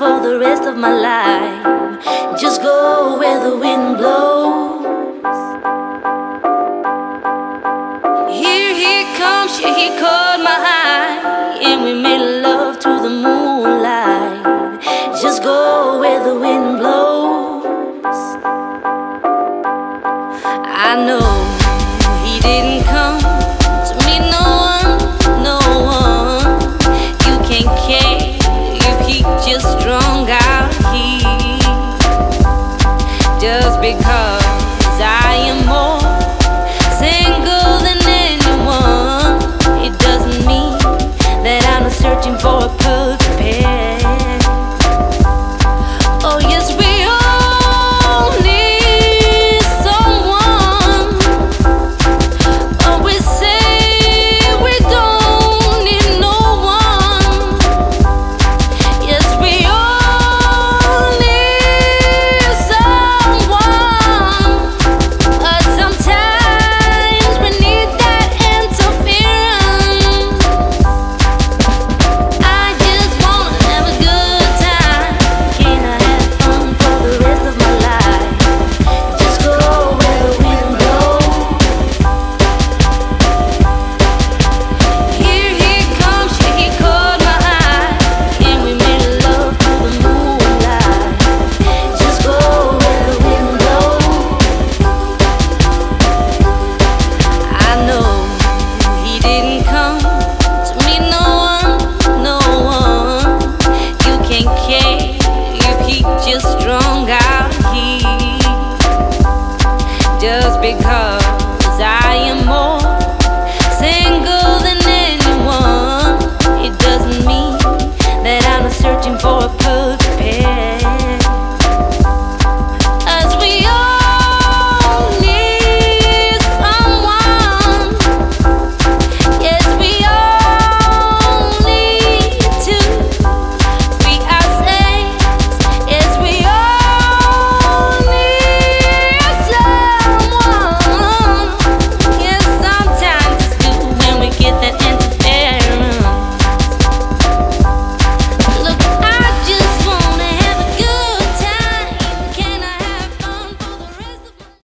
for the rest of my life. Just go where the wind blows. Here he comes, yeah, he caught my eye, and we made love to the moonlight. Just go where the wind blows. I know. searching for a perfect pair.